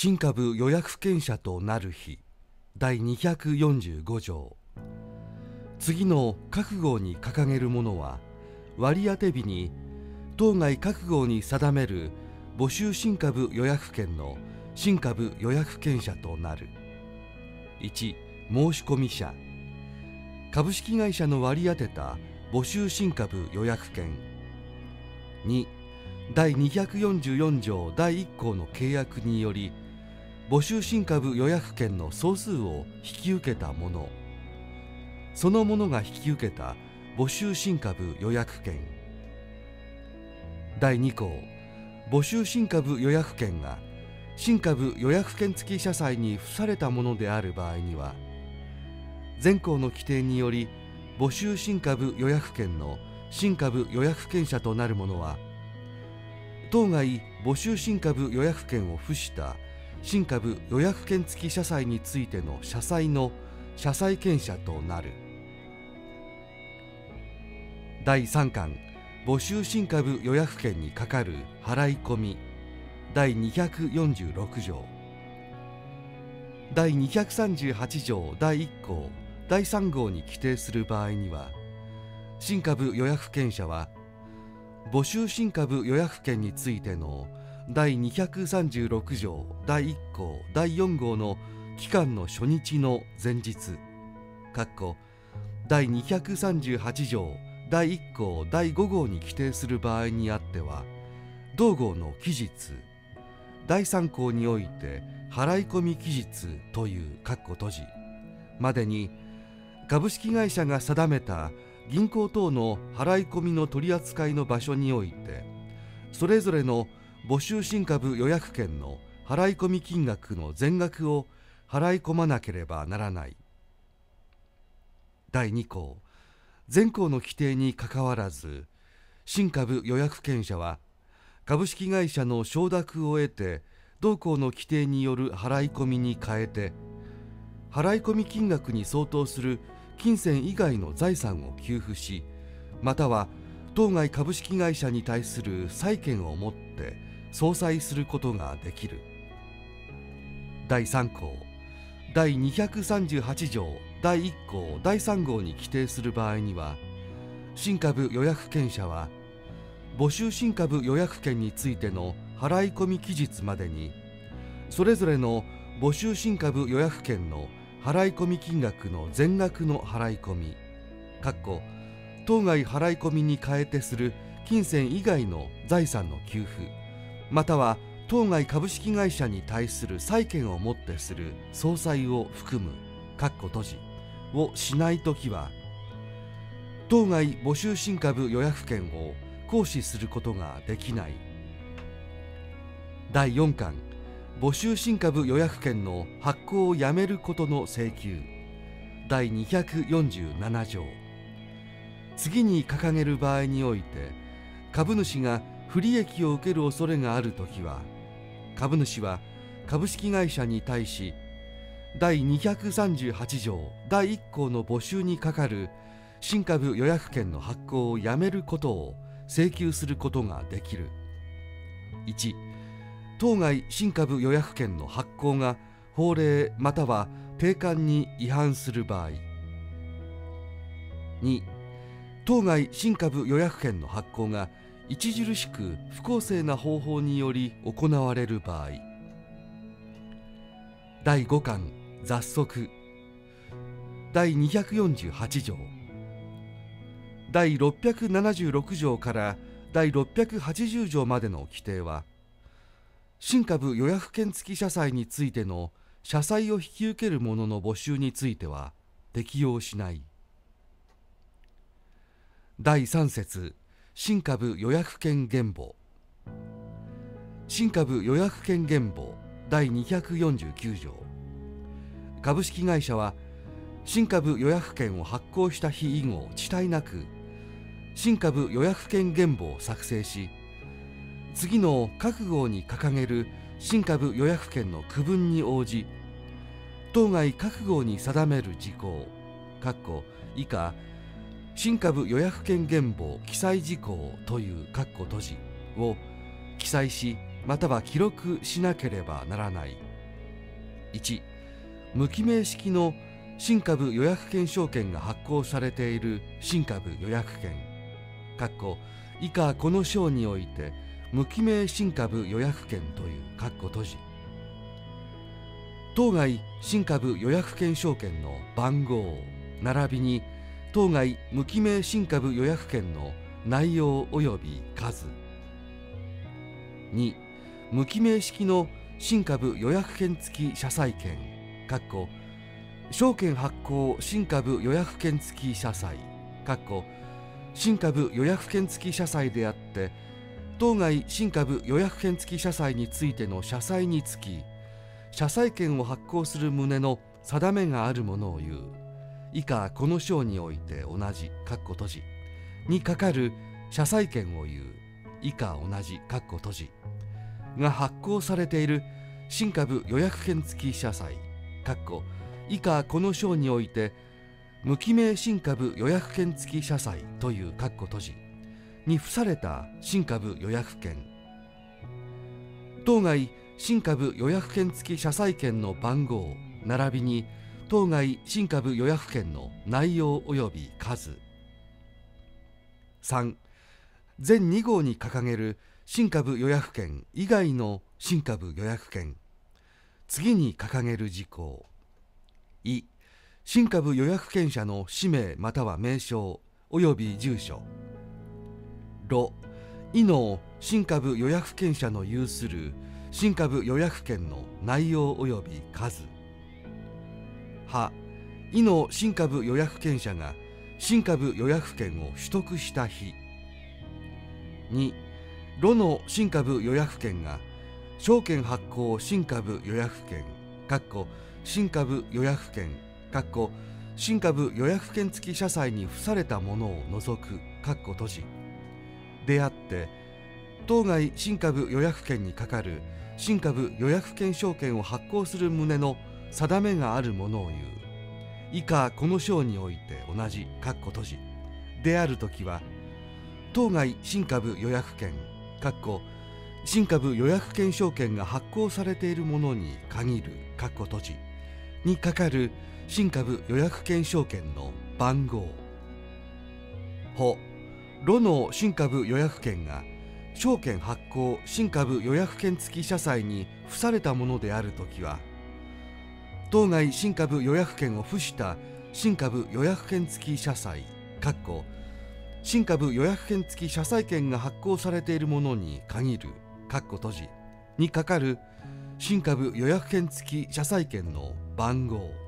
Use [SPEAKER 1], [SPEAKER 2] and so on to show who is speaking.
[SPEAKER 1] 新株予約権者となる日。第245条。次の各号に掲げるものは割当日に当該各号に定める募集新株予約権の新株予約権者となる。1申込者。株式会社の割り当てた募集新株予約権2第244条第1項の契約により募集新株予約権の総数を引き受けた者その者が引き受けた募集新株予約権第2項。募集新株予約権が新株予約権付き社債に付されたものである場合には全項の規定により募集新株予約権の新株予約権者となる者は当該募集新株予約権を付した新株予約権付き社債についての社債の社債権者となる。第3巻募集新株予約権にかかる払い込み。第246条。第238条第1項第3号に規定する場合には新株予約権者は募集新株予約権についての第236条第1項第4号の期間の初日の前日。第238条第1項第5号に規定する場合にあっては同号の期日第3項において払い込み期日という括弧閉じ。までに株式会社が定めた銀行等の払い込みの取り扱いの場所においてそれぞれの募集新株予約権の払い込み金額の全額を払い込まなければならない。第2項。全項の規定にかかわらず新株予約権者は株式会社の承諾を得て同項の規定による払い込みに変えて払い込み金額に相当する金銭以外の財産を給付しまたは当該株式会社に対する債権を持って相殺することができる。第3項。第238条。第1項。第3号に規定する場合には新株予約権者は募集新株予約権についての払い込み期日までにそれぞれの募集新株予約権の払い込み金額の全額の払い込み当該払い込みに変えてする金銭以外の財産の給付。または当該株式会社に対する債権をもってする総裁を含む閉じをしないときは当該募集新株予約権を行使することができない。第4巻。募集新株予約権の発行をやめることの請求。第247条。次に掲げる場合において株主が不利益を受ける恐れがあるときは株主は株式会社に対し第238条第1項の募集にかかる新株予約権の発行をやめることを請求することができる。1当該新株予約権の発行が法令または定款に違反する場合。2当該新株予約権の発行が著しく不公正な方法により行われる場合。第5巻雑則第248条。第676条から第680条までの規定は新株予約権付き社債についての社債を引き受ける者の募集については適用しない。第3節。新株予約権原簿。新株予約権原簿第249条。株式会社は新株予約権を発行した日以後遅滞なく新株予約権原簿を作成し次の各号に掲げる新株予約権の区分に応じ当該各号に定める事項以下新株予約権原簿記載事項という括弧閉じを記載しまたは記録しなければならない。1無記名式の新株予約券証券が発行されている新株予約券。以下この章において無記名新株予約券という閉じ。当該新株予約券証券の番号並びに当該無記名新株予約券の内容及び数。2無記名式の新株予約券付き社債券証券発行新株予約券付き社債新株予約券付き社債であって当該新株予約券付き社債についての社債につき社債権を発行する旨の定めがあるものを言う。以下この章において同じ括弧閉じにかかる社債権を言う。以下同じ括弧閉じが発行されている新株予約権付き社債括弧以下この章において無記名新株予約権付き社債という括弧閉じに付された新株予約権当該新株予約券付き社債券の番号並びに当該新株予約券の内容及び数。3全2号に掲げる新株予約券以外の新株予約券。次に掲げる事項。い新株予約権者の氏名または名称及び住所。ろ以の新株予約権者の有する新株予約権の内容及び数。は以の新株予約権者が新株予約権を取得した日。2炉の新株予約権が証券発行新株予約権新株予約権新株予約権付き社債に付されたものを除く閉じ。であって当該新株予約権にかかる新株予約権証券を発行する旨の定めがあるものを言う。以下この章において同じ括弧閉じである時は当該新株予約権新株予約権証券が発行されているものに限る括弧閉じにかかる新株予約権証券の番号。ほ炉の新株予約権が証券発行新株予約権付き社債に付されたものであるときは当該新株予約権を付した新株予約権付き社債新株予約権付き社債権が発行されているものに限る閉じにかかる新株予約権付き社債権の番号。